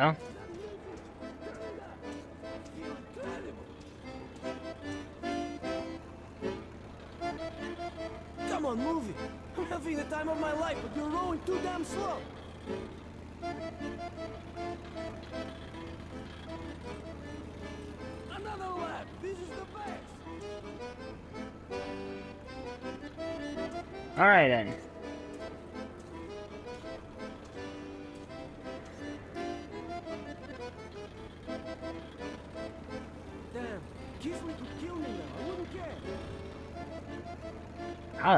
hell? Come on, move it. I'm having the time of my life, but you're rowing too damn slow. Another lap. This is the best. Alright then.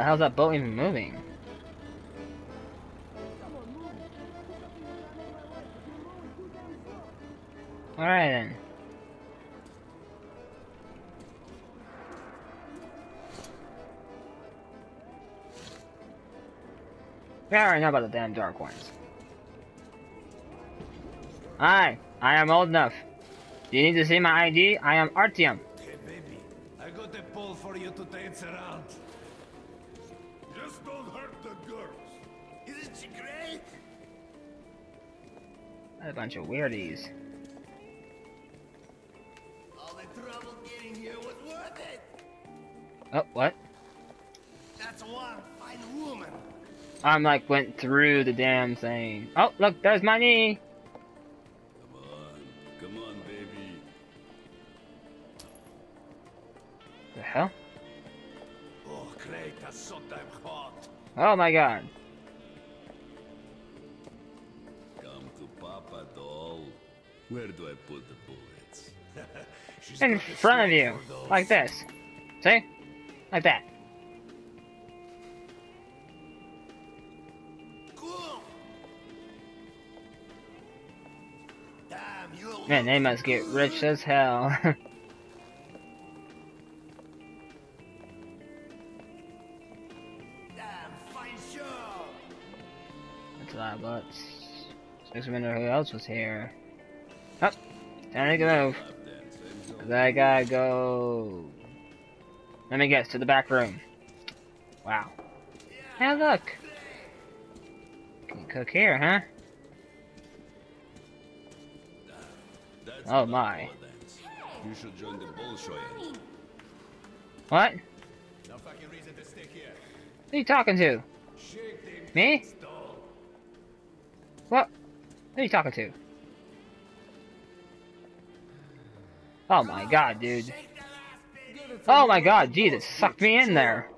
How the that boat even moving? Alright then. We already know about the damn dark ones. Hi, I am old enough. Do you need to see my ID? I am Artyom. Hey, baby, I got a pole for you to dance around. A bunch of weirdies. All the trouble getting here was worth it. Oh, what? That's one fine woman. I'm like went through the damn thing. Oh, look, there's my knee. Come on, come on, baby. The hell? Oh, great, that's so damn hot. Oh my god. Where do I put the bullets? In front of you. Like this. See? Like that. Man, they must get rich as hell. Damn, fine show. That's a lot of butts. Just wonder who else was here. Oh, time to go. Cause I gotta go. Let me guess, to the back room. Wow. Hey, look. Can cook here, huh? Oh, my. You should join the Bolshoi. What? No fucking reason to stick here. Who are you talking to? Me? What? Who are you talking to? Oh my god, dude. Oh my god, Jesus, sucked me in there.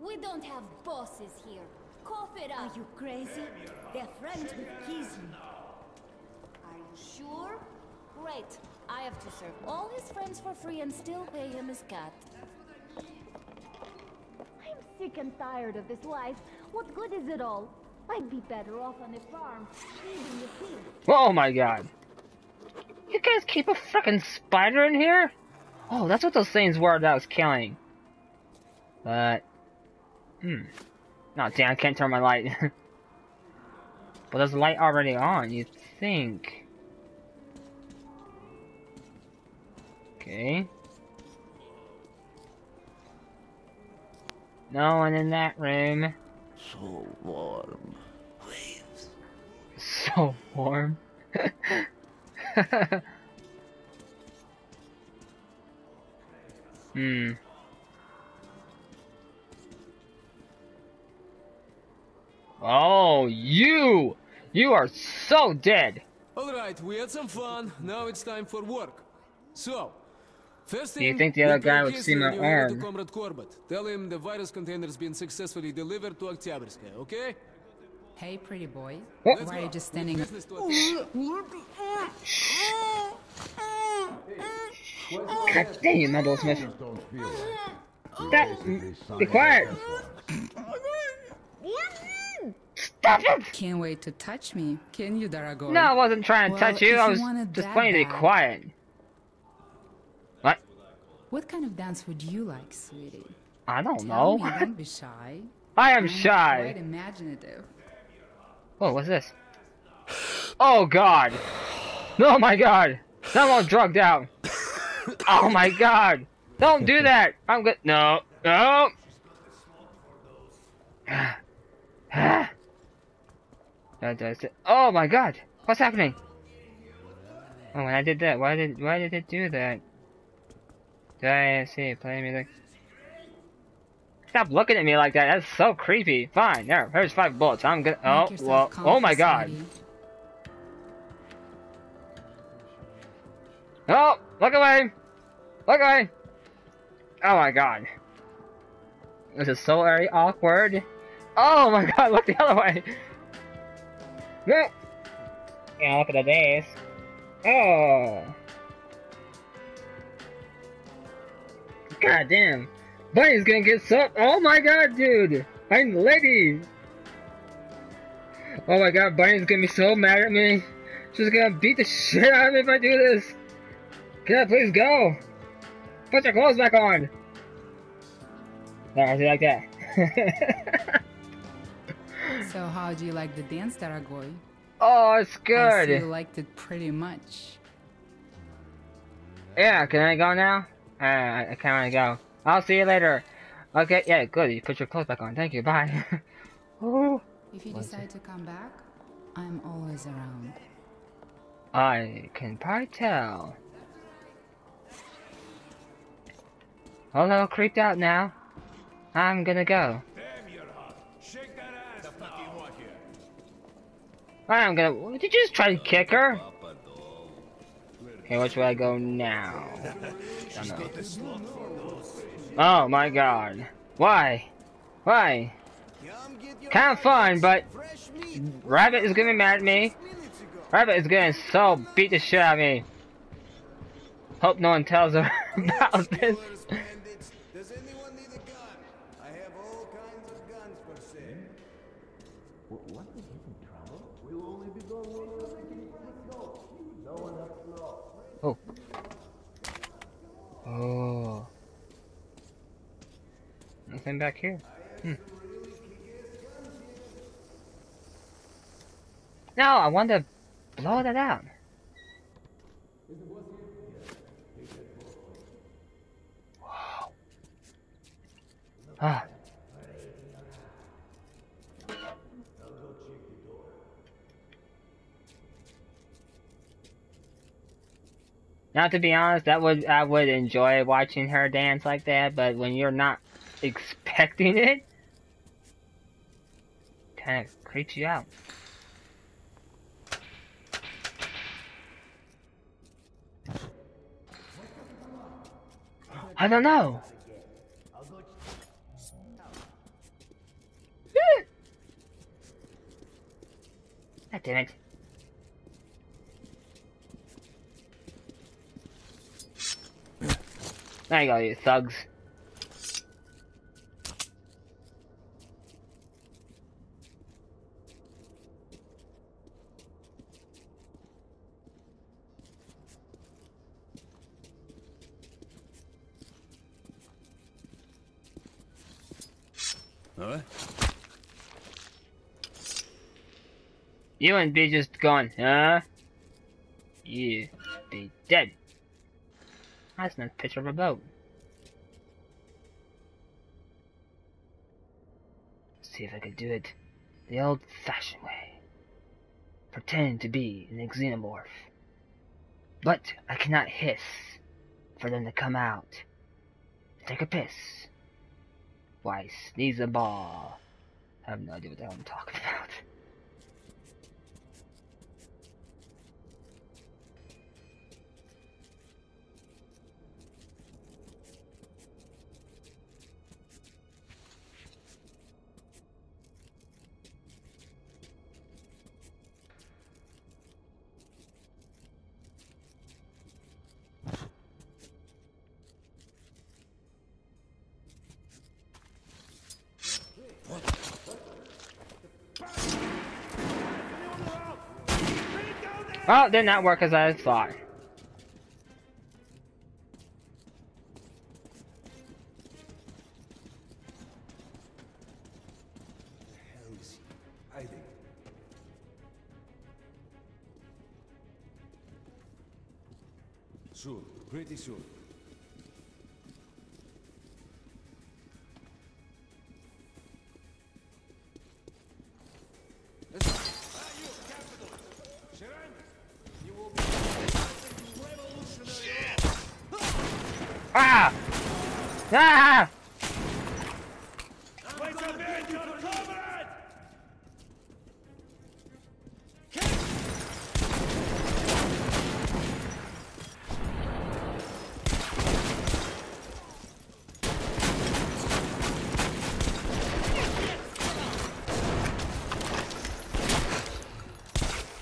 We don't have bosses here. Cough it up. Are you crazy? They're friends with Kizzy. Are you sure? Great. I have to serve all his friends for free and still pay him his cut. I'm sick and tired of this life. What good is it all? I'd be better off on a farm, feeding the pigs. Oh my god. You guys keep a frickin' spider in here? Oh, that's what those things were that I was killing. But, hmm. No, damn, I can't turn my light. but there's light already on, you think. Okay. No one in that room. So warm. Waves. So warm. hmm. Oh, you! You are so dead! Alright, we had some fun. Now it's time for work. So, first Do you thing, think the other guy would see my and you over to arm? Comrade Korbut. Tell him the virus container's been successfully delivered to Oktyabrskaya, okay? Hey, pretty boy. Let's Why are go. you just standing business to attend God damn you, Mumble Smith. That. Be quiet! Stop it! Can't wait to touch me. Can you, Daragoy? No, I wasn't trying to Well, touch you. I you was it just playing to be quiet. What? What kind of dance would you like, sweetie? I don't Tell know. me, don't be shy. I am shy. Quite imaginative. Whoa, what's this? Oh god! Oh my god! I'm all drugged out! Oh my god! Don't do that! I'm good. No! No! That does it. Oh my god! What's happening? Oh, when I did that, why did why did it do that? Did I see play music? Stop looking at me like that. That's so creepy. Fine, there. Here's five bullets. I'm gonna. Oh well. Oh my god. Oh, look away! Look away! Oh my god. This is so very awkward. Oh my god, look the other way! Yeah, look at the days. Oh. God damn. Bunny's gonna get so- Oh my god, dude! I'm lady! Oh my god, Bunny's gonna be so mad at me. She's gonna beat the shit out of me if I do this. Can I please go? Put your clothes back on! I see like that. So how do you like the dance, Daragoy? oh, it's I good. you liked it pretty much. Yeah, can I go now? Uh, I I can't go. I'll see you later. Okay, yeah, good. You put your clothes back on. Thank you. Bye. Ooh. If you One decide to come back, I'm always around. I can probably tell. A little creeped out now. I'm gonna go. Damn, you're hot. Shake that ass now. I'm gonna. Did you just try to kick her? Okay, which way I go now? Don't know. Oh my god. Why? Why? Kind of fun, but Rabbit is gonna mad at me. Rabbit is gonna so beat the shit out of me. Hope no one tells her about this. bandits. Does anyone need a gun? I have all kinds of guns for sale. Oh. Oh. Nothing back here. Hmm. No, I want to blow that out. Wow. Ah. Now, to be honest, that would I would enjoy watching her dance like that, but when you're not expecting it, kind of creeps you out. I don't know. God damn it. There you go, you thugs. Huh? You and be just gone, huh? You be dead. That's a picture of a boat. See if I could do it the old-fashioned way. Pretend to be an xenomorph. But I cannot hiss for them to come out. Take a piss. Why, sneeze a ball. I have no idea what the hell I'm talking about. Well, did not work as I thought. Soon, pretty soon. Ah! Ah!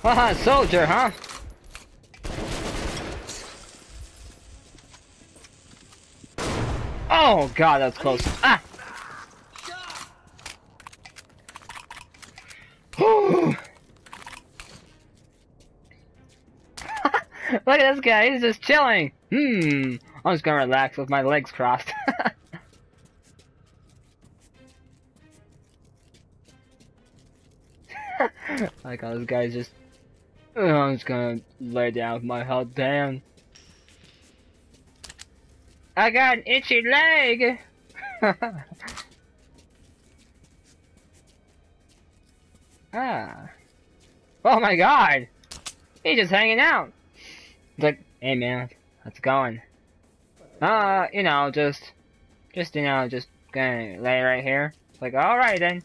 Haha, soldier, huh? Oh god, that's close. Ah! Look at this guy, he's just chilling. Hmm. I'm just gonna relax with my legs crossed. like how this guy's just I'm just gonna lay down with my head down. I got an itchy leg! ah. Oh my god! He's just hanging out! It's like, hey man, how's it going? Uh, you know, just, just, you know, just gonna lay right here. It's like, alright then.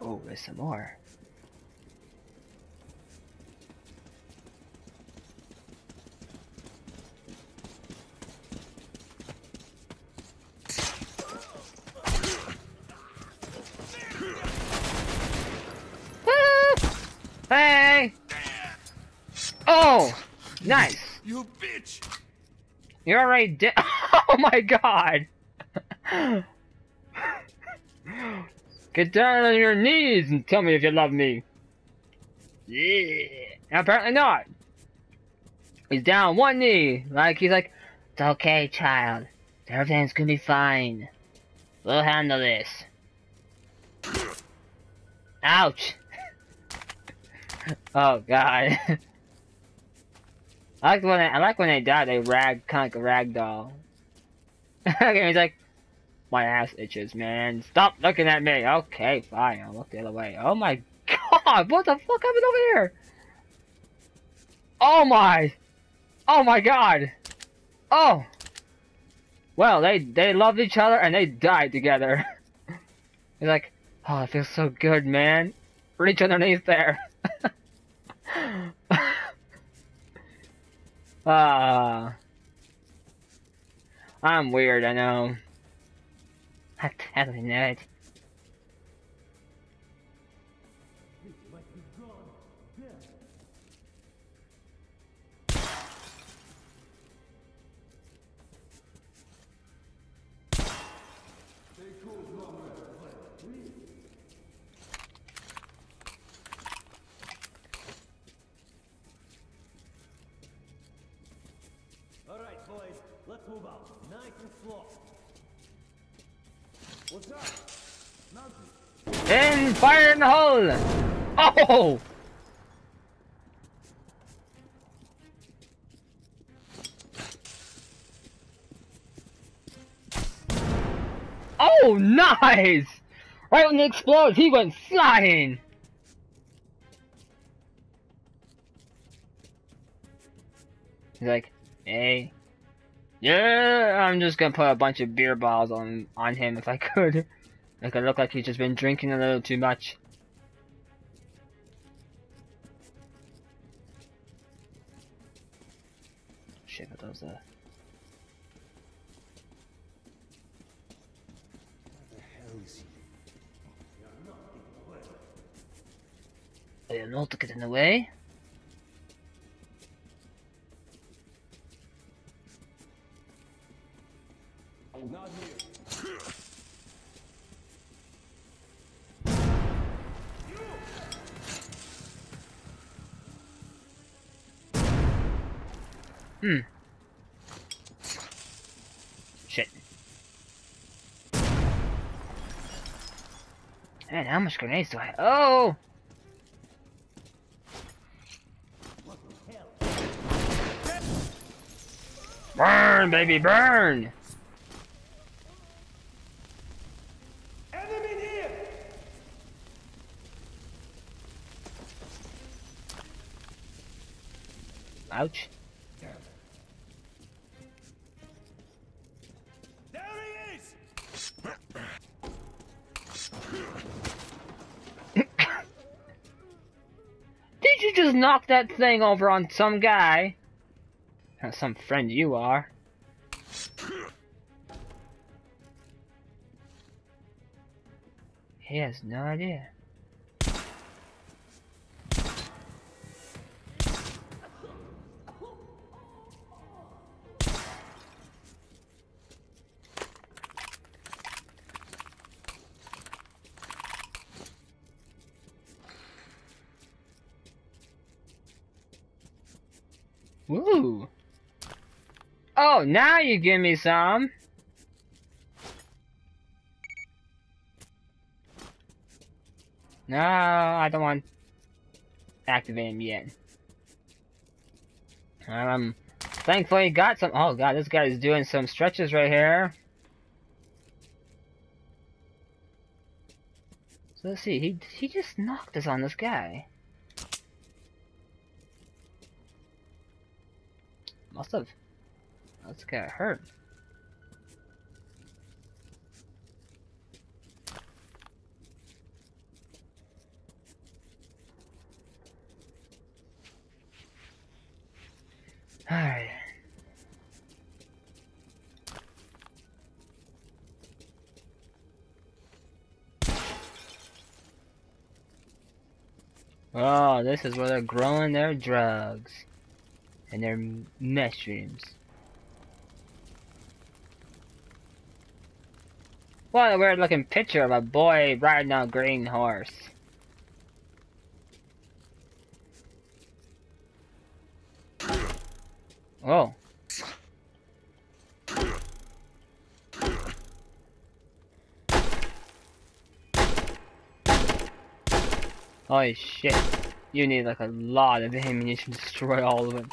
Oh, there's some more. Hey! Oh! Nice! You bitch! You're already dead. Oh my god! Get down on your knees and tell me if you love me. Yeah. Apparently not. He's down on one knee. Like, he's like, It's okay, child. Everything's gonna be fine. We'll handle this. Ouch. oh, God. I like when they, I like when they die. They rag, kind of like a rag doll. okay, he's like, my ass itches, man. Stop looking at me. Okay, fine. I'll look the other way. Oh my god, what the fuck happened over here? Oh my. Oh my god. Oh. Well, they they loved each other and they died together. He's like, oh, it feels so good, man. Reach underneath there. Ah. I'm weird, I know. I totally know it. Fire in the hole! Oh! Oh, nice! Right when it explodes, he went flying! He's like, hey. Yeah, I'm just gonna put a bunch of beer bottles on on him if I could. Make it look like he's just been drinking a little too much. Shit, what was that? I don't know to get much grenades do I? Oh! Burn, baby, burn! Enemy! Ouch. Knocked that thing over on some guy. Uh, Some friend you are. He has no idea. Woo! Oh, now you give me some. No, I don't want activate him yet. Um, thankfully got some. Oh god, this guy is doing some stretches right here. So let's see. He he just knocked us on this guy. Must have. This guy hurt. Alright. Oh, this is where they're growing their drugs and their mushrooms. What a weird looking picture of a boy riding a green horse. Oh. Holy shit. You need like a lot of ammunition to destroy all of them.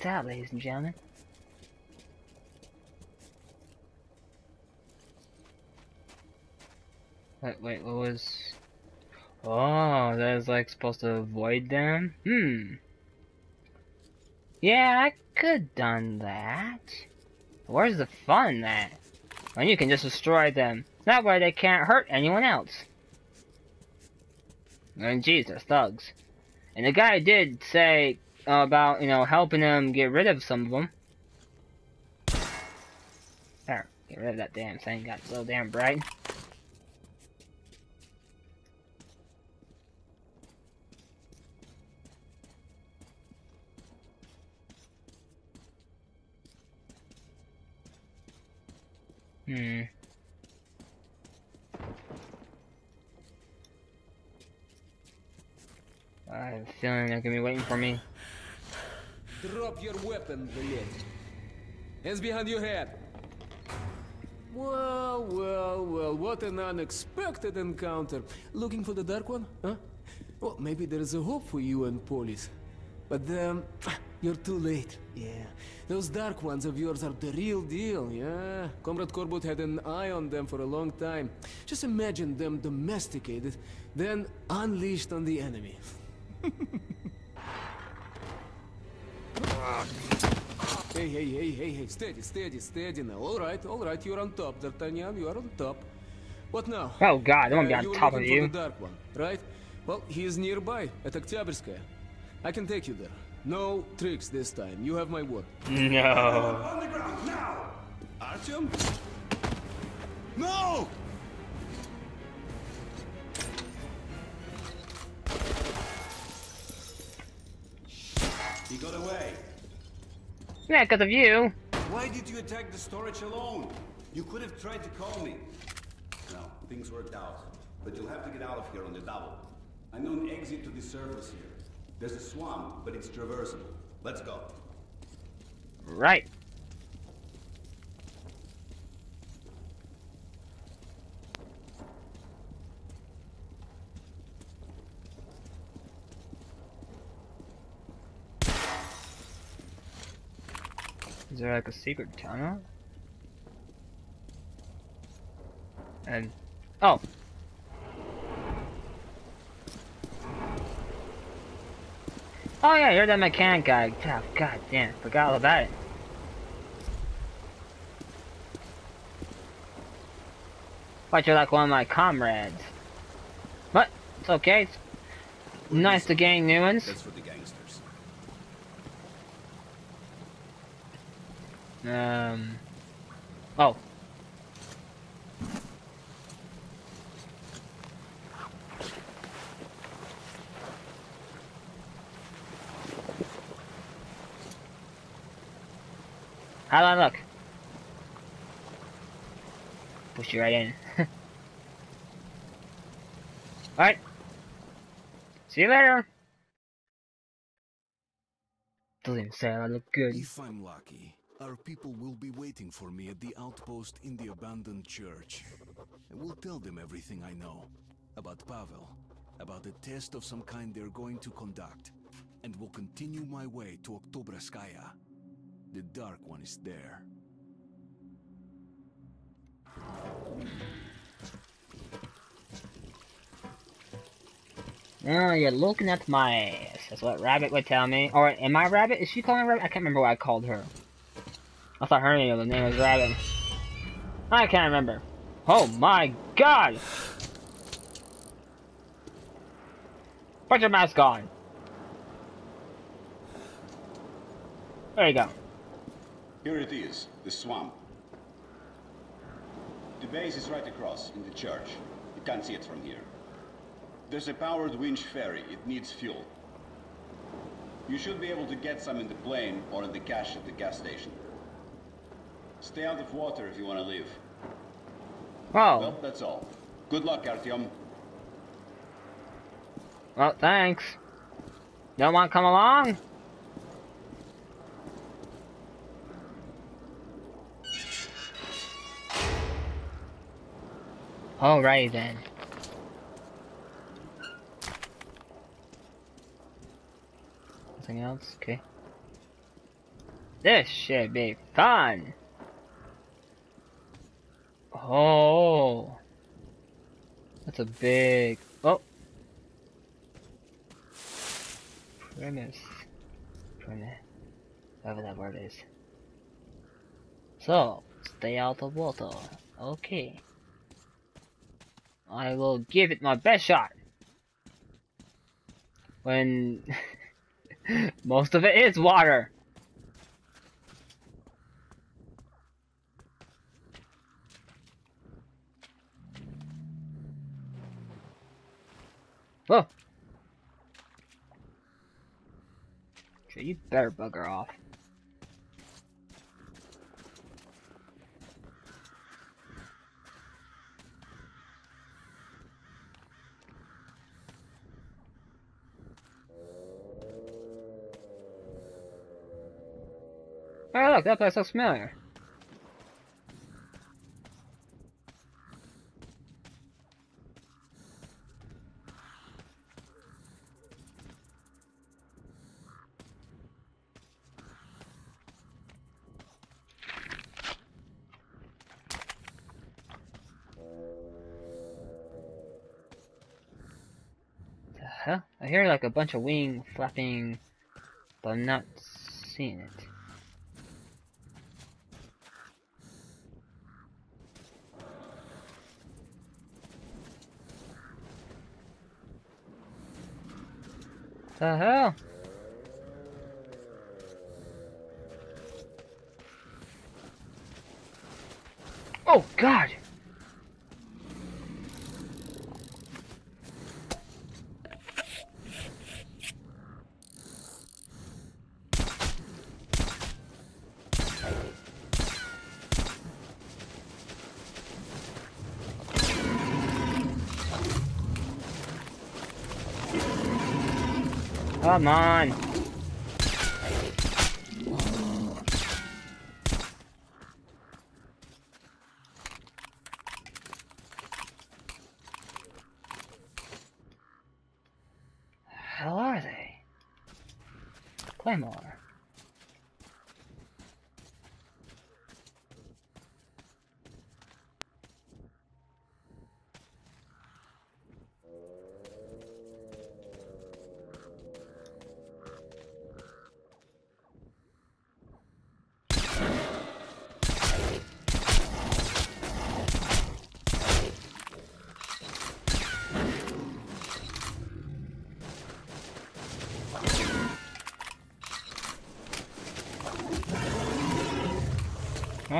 Lights out, ladies and gentlemen. Wait, wait, what was... Oh, that is like supposed to avoid them? Hmm. Yeah, I could done that. Where's the fun that? When you can just destroy them. That way they can't hurt anyone else. And geez, they're thugs. And the guy did say about, you know, helping them get rid of some of them. There, get rid of that damn thing. Got so damn bright. Hmm. I have a feeling they're gonna be waiting for me. Drop your weapon, блядь. Hands behind your head. Well, well, well, what an unexpected encounter. Looking for the Dark One, huh? Well, maybe there's a hope for you and Polis. But then, you're too late. Yeah, those Dark Ones of yours are the real deal, yeah? Comrade Corbett had an eye on them for a long time. Just imagine them domesticated, then unleashed on the enemy. Hey, hey, hey, hey, hey, steady, steady, steady now. All right, all right, you're on top, D'Artagnan, you are on top. What now? Oh god, I don't want to be Uh, on you were top of looking you. For the dark one, right? Well, he is nearby, at Oktyabrskaya. I can take you there. No tricks this time, you have my word. No. On the ground, now! Artyom? No! He got away. Yeah, because of you. Why did you attack the storage alone? You could have tried to call me. No, things worked out. but you'll have to get out of here on the double. I know an exit to the surface here. There's a swamp, but it's traversable. Let's go. Right. Is there like a secret tunnel? And oh. Oh yeah, you're that mechanic guy. Ah, God, God damn, forgot all about it. Thought you're like one of my comrades. But it's okay. It's nice to gain new ones. That's for the gangsters. Um. Oh. How do I look? Push you right in. Alright. See you later. Doesn't say I look good. If I'm lucky, our people will be waiting for me at the outpost in the abandoned church. I will tell them everything I know about Pavel, about the test of some kind they're going to conduct, and will continue my way to Oktyabrskaya. The Dark One is there. Oh, you're looking at my ass. That's what Rabbit would tell me. Or, am I Rabbit? Is she calling Rabbit? I can't remember what I called her. I thought her name, the name was Rabbit. I can't remember. Oh my god! Put your mask on. There you go. Here it is, the swamp. The base is right across, in the church. You can't see it from here. There's a powered winch ferry. It needs fuel. You should be able to get some in the plane or in the cache at the gas station. Stay out of water if you want to live. Oh, Well, that's all. Good luck, Artyom. well, thanks. Don't want to come along? Alright then. Nothing else? Okay. This should be fun! Oh! That's a big... Oh! Premise. Premise. Whatever that word is. So, stay out of water. Okay. I will give it my best shot. When most of it is water. Whoa. Sure, you better bugger off. Oh look, that place looks familiar. Like a bunch of wing flapping, but I'm not seeing it. The hell? Oh God! Come on. hell are they? Claymore.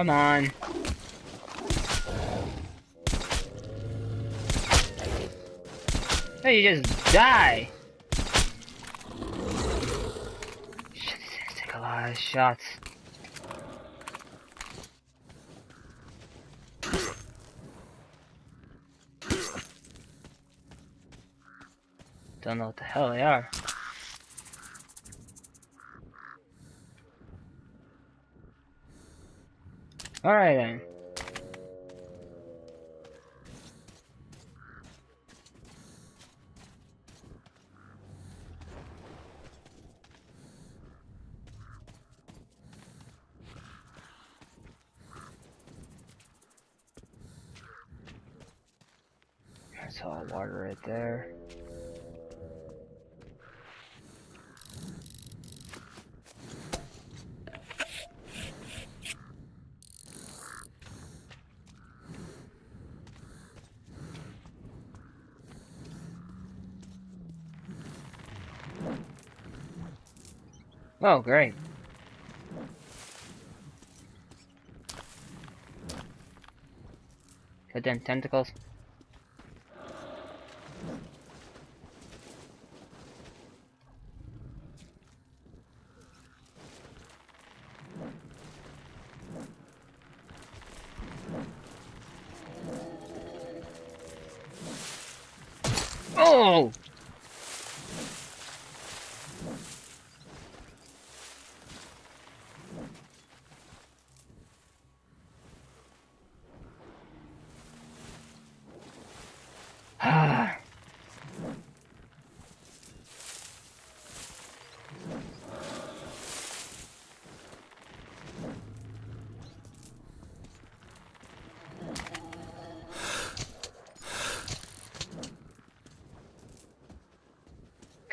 Come on. Hey, you just die. Shit, take a lot of shots. Don't know what the hell they are. Alright then. I saw water right there. Oh, great. Goddamn tentacles. Oh! Ah.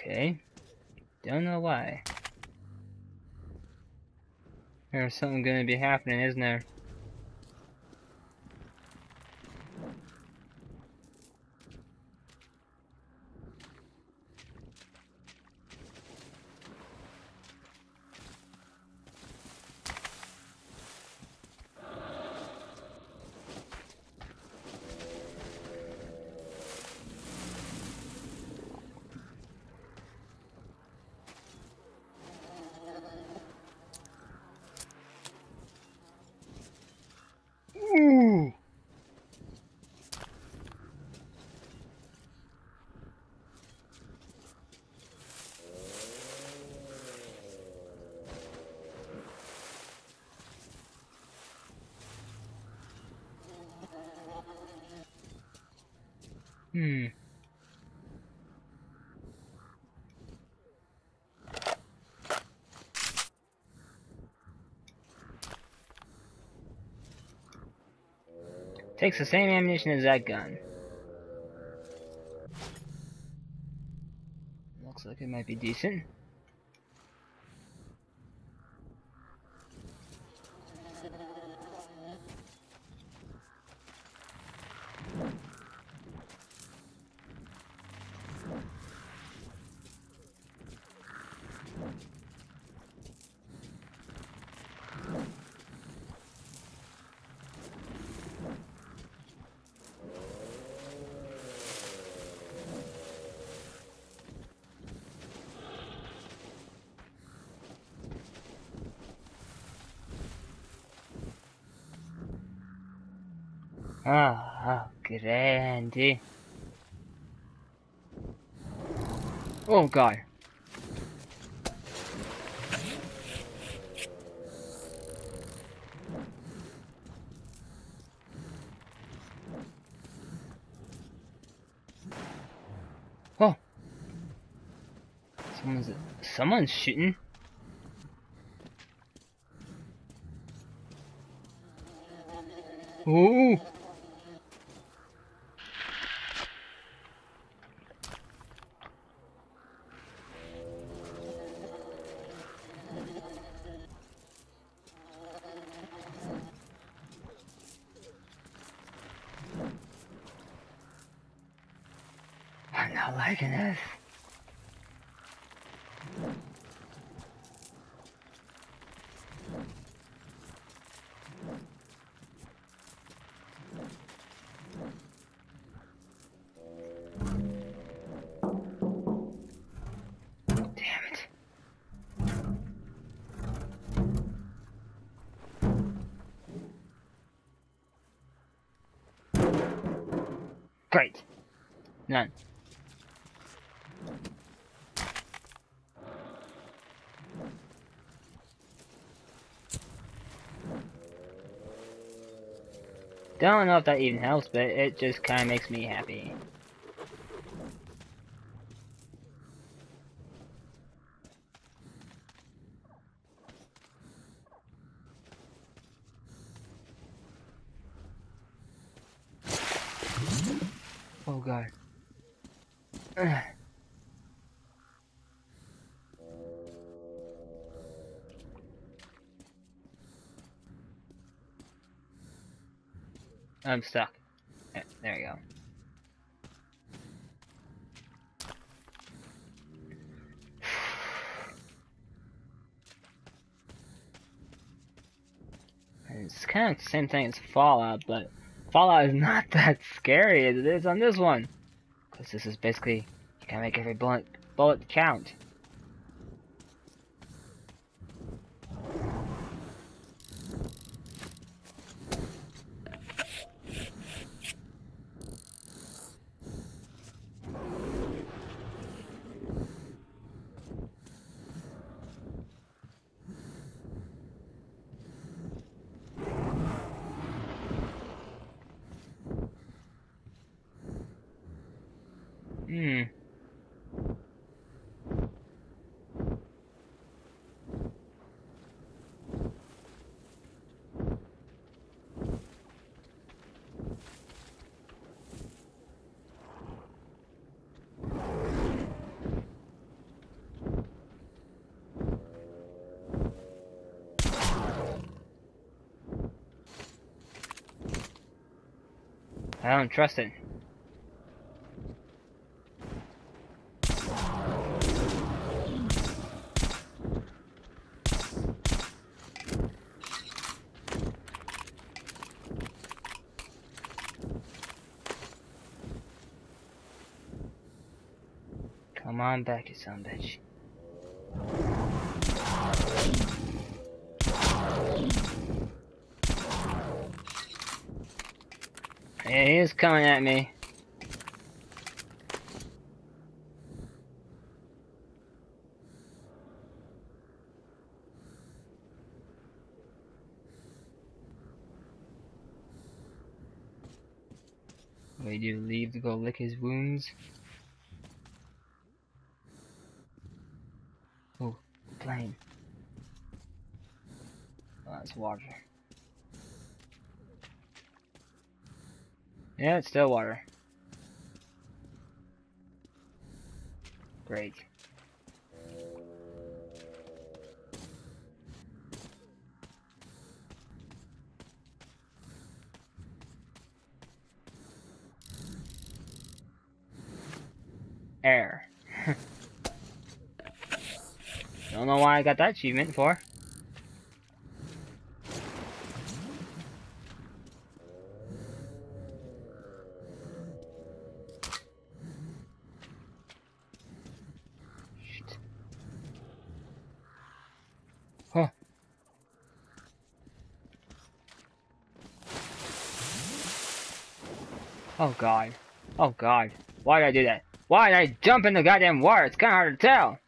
Okay. Don't know why. There's something gonna be happening, isn't there? Ooh. Hmm. Takes the same ammunition as that gun. Looks like it might be decent. Ah, ah grandy Oh, God. Oh. Someone's someone's shooting. Ooh. Great. None. Don't know if that even helps, but it just kind of makes me happy. Oh god. Ugh. I'm stuck. Yeah, There you go. It's kind of the same thing as Fallout, but Fallout is not that scary as it is on this one. Because this is basically, you can make every bullet, bullet count. Hmm. I don't trust it. Come on back, you son bitch. Yeah, he is coming at me. Wait, do leave to go lick his wounds? Oh, plane. Oh, that's water. Yeah, it's still water. Great. Air. Don't know why I got that achievement for. Shit. Huh. Oh god. Oh god. Why did I do that? Why did I jump in the goddamn water? It's kinda hard to tell.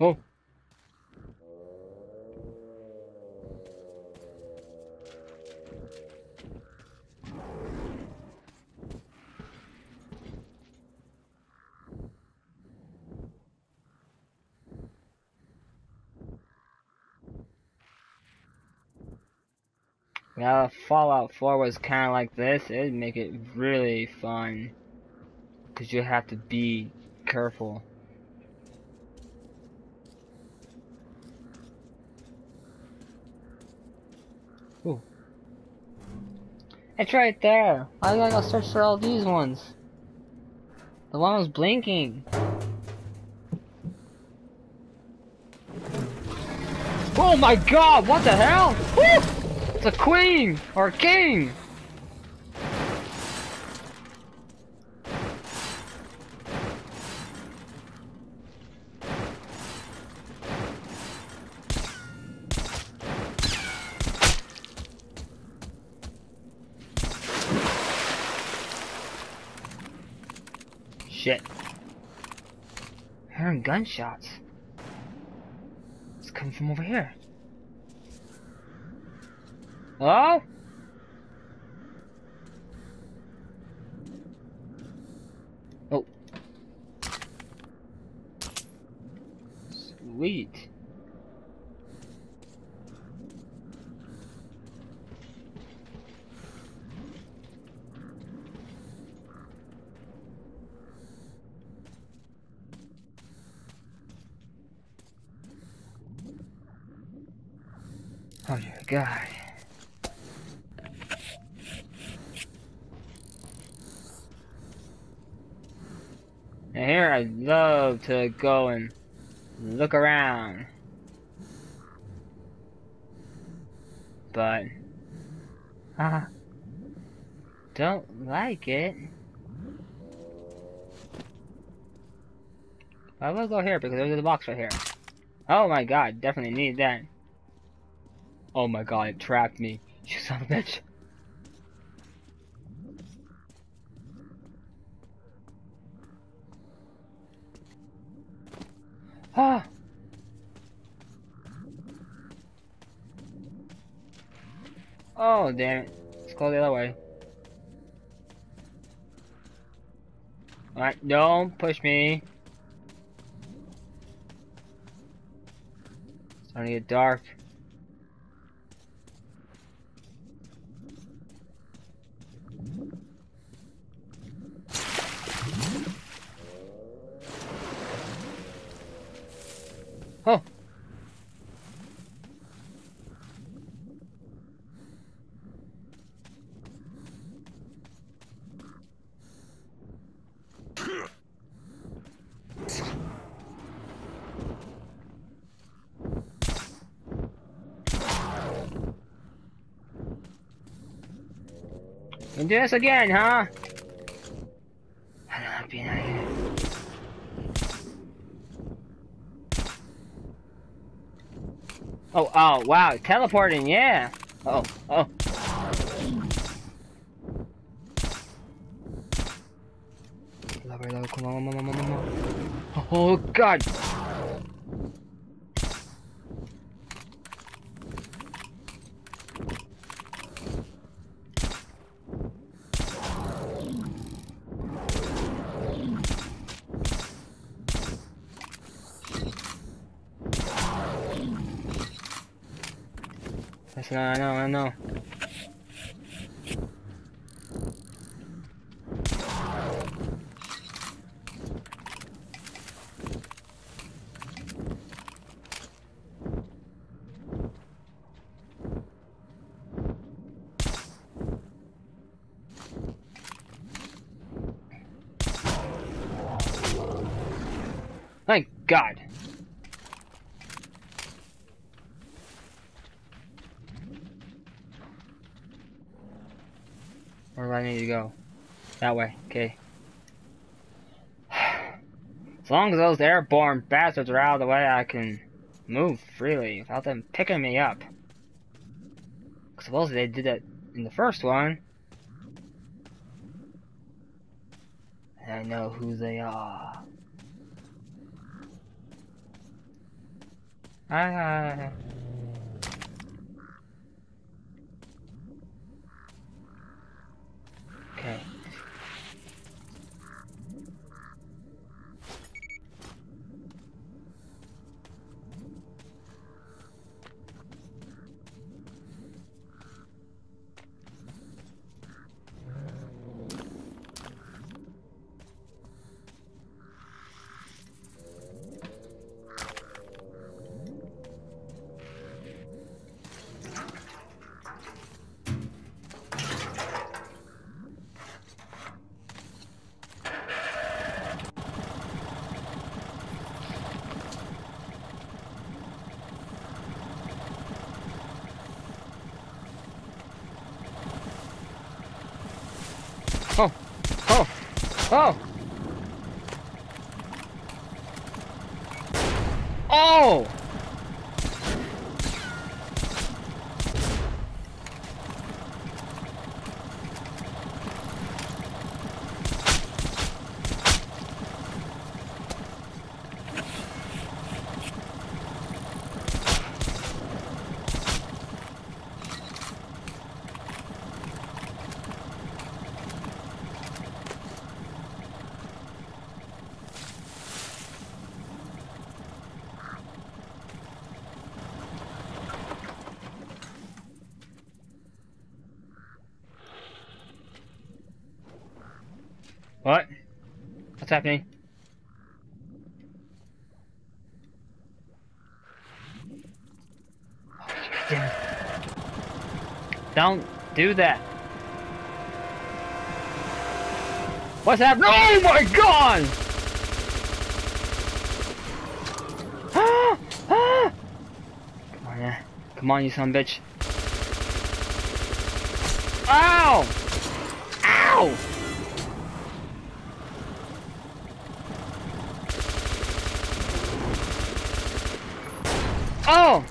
Oh. Yeah, Fallout 4 was kind of like this. It'd make it really fun. Because you have to be careful. Ooh. It's right there. I gotta search for all these ones? The one was blinking. Oh my god, what the hell? Woo! It's a queen! Or a king! Shit. Hearing gunshots. It's coming from over here. Hello? Oh. Sweet. Oh dear God. And here I love to go and look around. But uh don't like it. I will go here because there's a box right here. Oh my god, definitely need that. Oh my god, it trapped me. You son of a bitch. Ah! Damn it. Let's go the other way. Alright, don't push me. It's starting to get dark. Oh. And do this again, huh? Oh, oh, wow, teleporting, yeah. Oh, oh. Oh, it, love it, come on, come on, come on, come on. Oh, God. Yes, no, I know, I know. Thank God. Where do I need to go? That way, okay. As long as those airborne bastards are out of the way, I can move freely without them picking me up. Supposedly they did that in the first one. And I know who they are. Ah. Okay. Oh! Oh! What? What's happening? Don't do that. What's happening? Oh my god! Ah! Ah! Come on, yeah. Come on, you son of a bitch. Ow! Ow! Oh!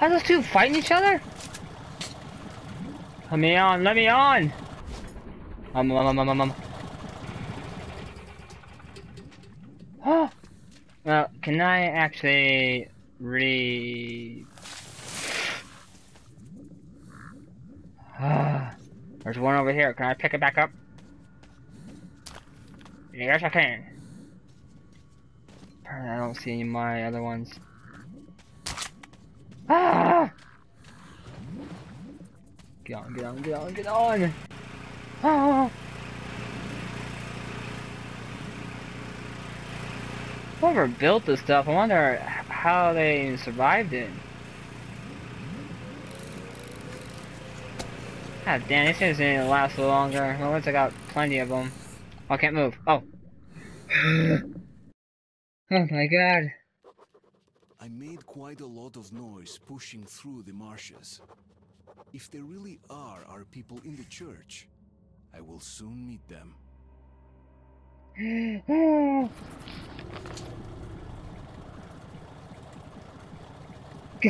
Are those two fighting each other? Let me on, let me on! Um, um, um, um, um. Oh! Well, can I actually re... There's one over here. Can I pick it back up? Yes, I can. I don't see any of my other ones. Ah! Get on, get on, get on, get on! Ah! Whoever built this stuff, I wonder how they survived it. God damn, this thing's gonna last longer. Well, once I got plenty of them. Oh, I can't move. Oh. oh my god. I made quite a lot of noise pushing through the marshes. If there really are our people in the church, I will soon meet them.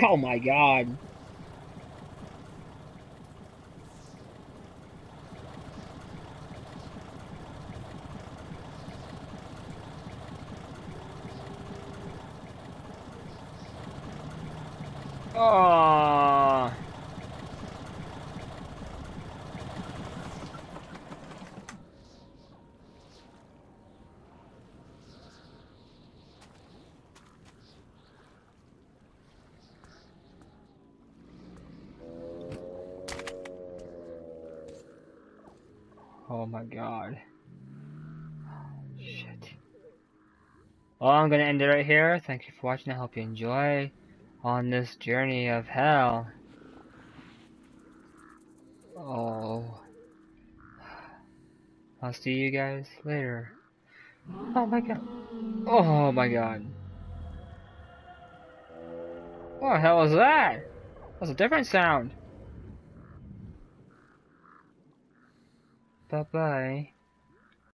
oh my god. Oh. Oh my god. Shit. Well, I'm gonna end it right here. Thank you for watching. I hope you enjoy on this journey of hell. Oh. I'll see you guys later. Oh my god. Oh my god. What the hell was that? That's a different sound. Bye bye.